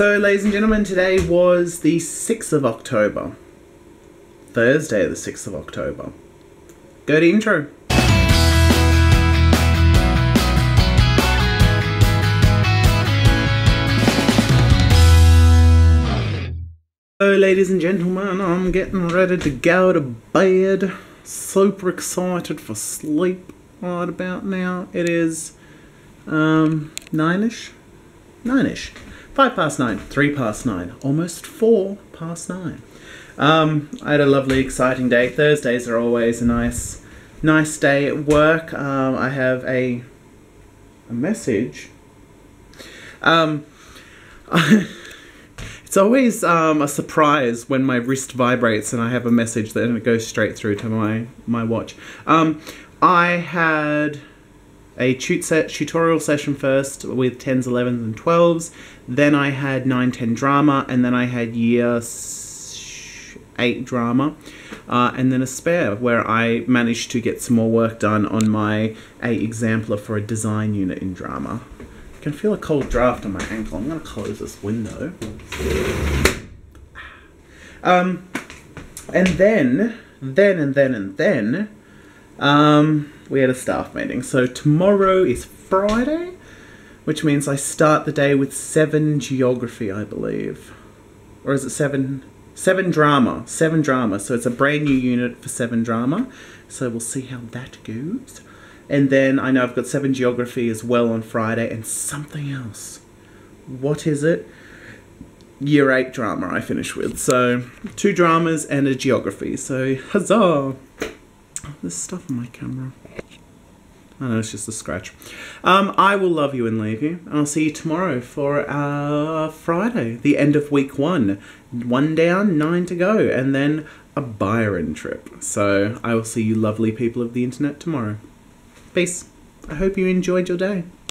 So, ladies and gentlemen, today was the 6th of October. Thursday, the 6th of October. Go to intro. So, ladies and gentlemen, I'm getting ready to go to bed. Super excited for sleep right about now. It is um, nine-ish? Nine-ish. Five past nine. Three past nine. Almost four past nine. Um, I had a lovely, exciting day. Thursdays are always a nice, nice day at work. Um, I have a, a message. Um, it's always um, a surprise when my wrist vibrates and I have a message that it goes straight through to my my watch. Um, I had a set, tutorial session first with 10s, 11s, and 12s. Then I had 9, 10 drama, and then I had year 8 drama. Uh, and then a spare where I managed to get some more work done on my A exemplar for a design unit in drama. I can feel a cold draft on my ankle. I'm going to close this window. Um, and then, then, and then, and then, um, we had a staff meeting. So tomorrow is Friday, which means I start the day with seven geography, I believe. Or is it seven? Seven drama. Seven drama. So it's a brand new unit for seven drama. So we'll see how that goes. And then I know I've got seven geography as well on Friday and something else. What is it? Year 8 drama I finish with. So two dramas and a geography. So huzzah! There's stuff on my camera. I know it's just a scratch. Um, I will love you and leave you. and I'll see you tomorrow for uh, Friday, the end of week one. One down, nine to go, and then a Byron trip. So I will see you lovely people of the internet tomorrow. Peace. I hope you enjoyed your day.